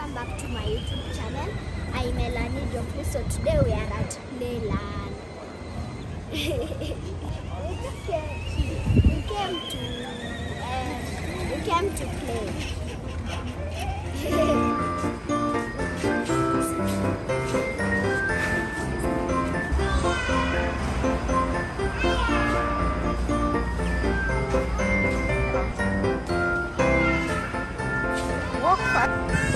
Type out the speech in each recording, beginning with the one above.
welcome back to my YouTube channel. I'm Elani Geoffrey, so today we are at Playland. we came to uh, we came to play. Walk fast.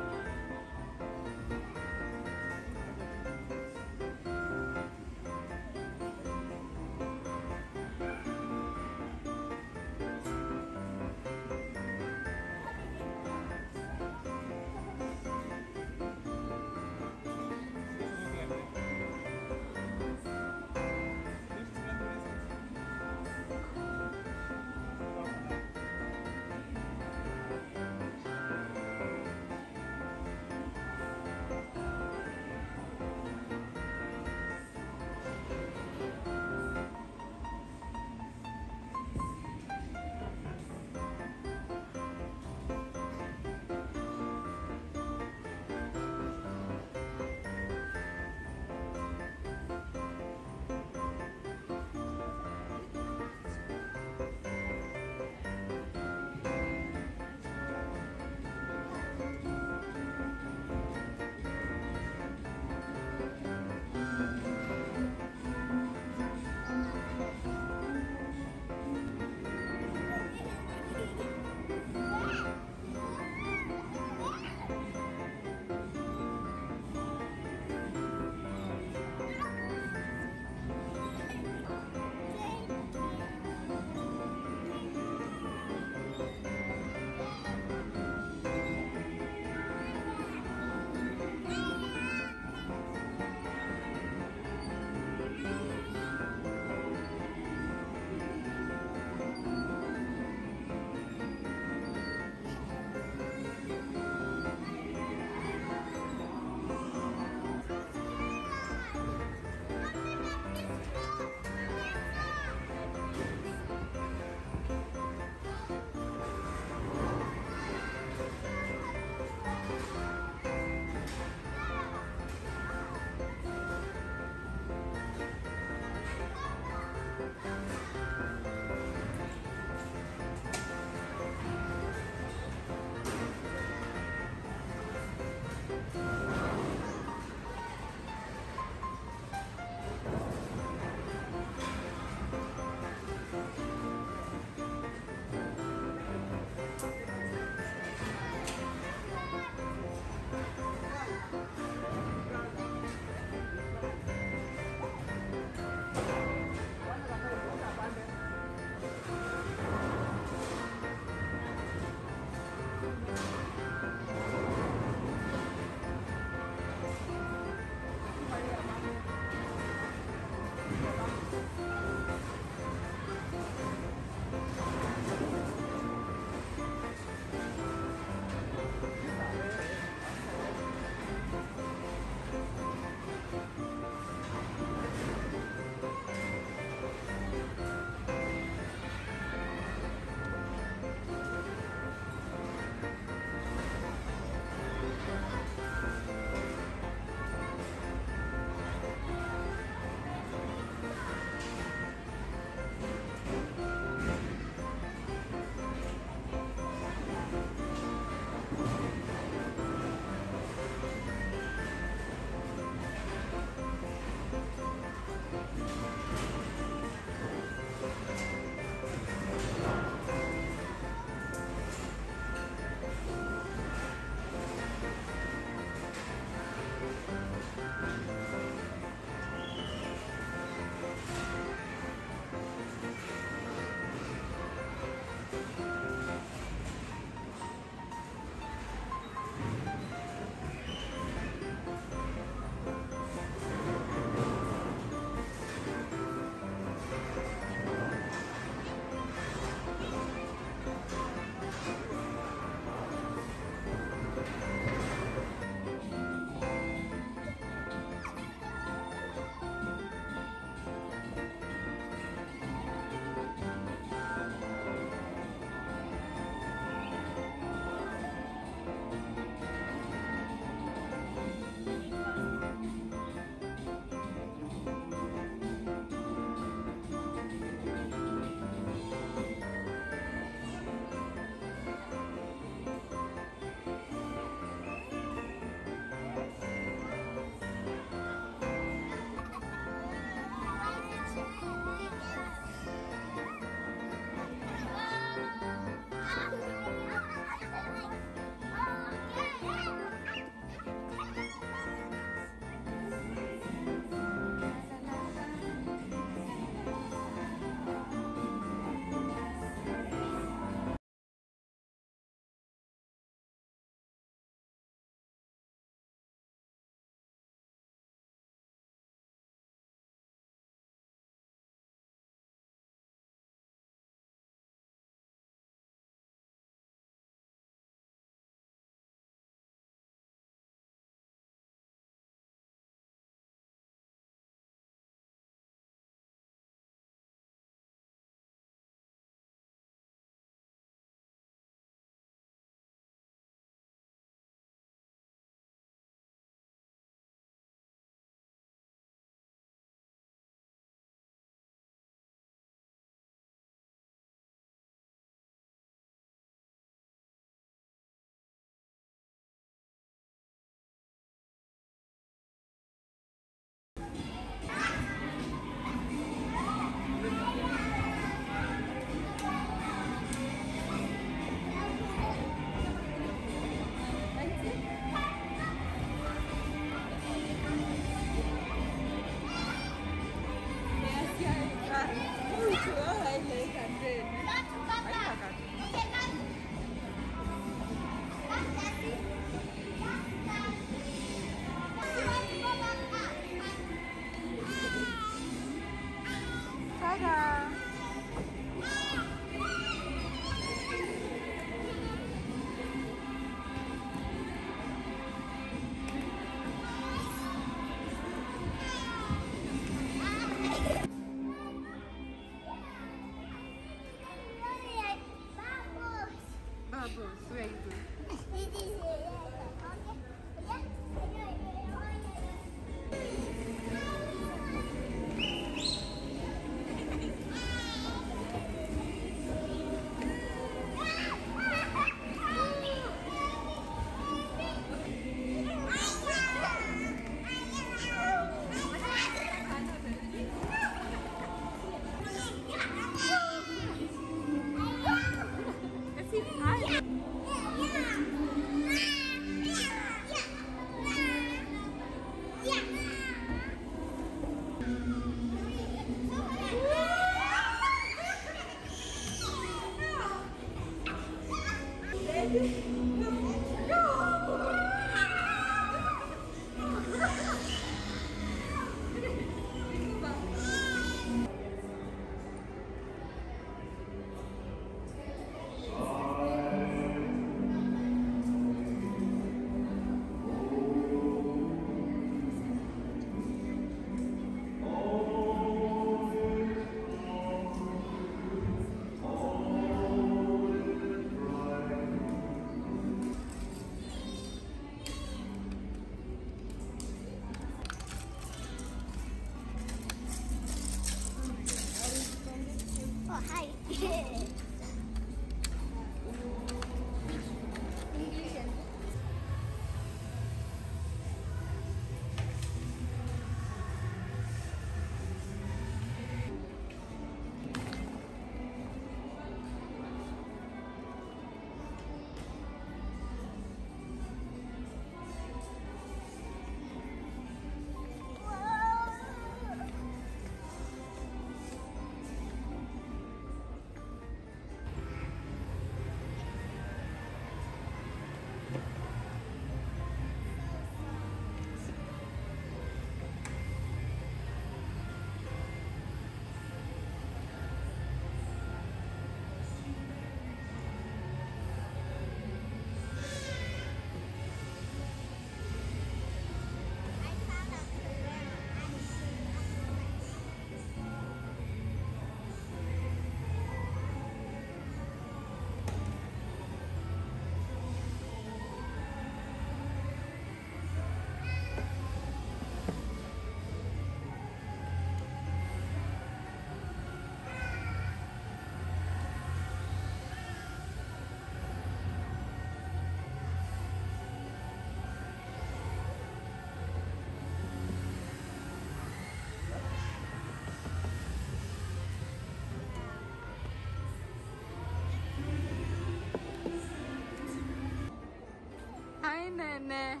né?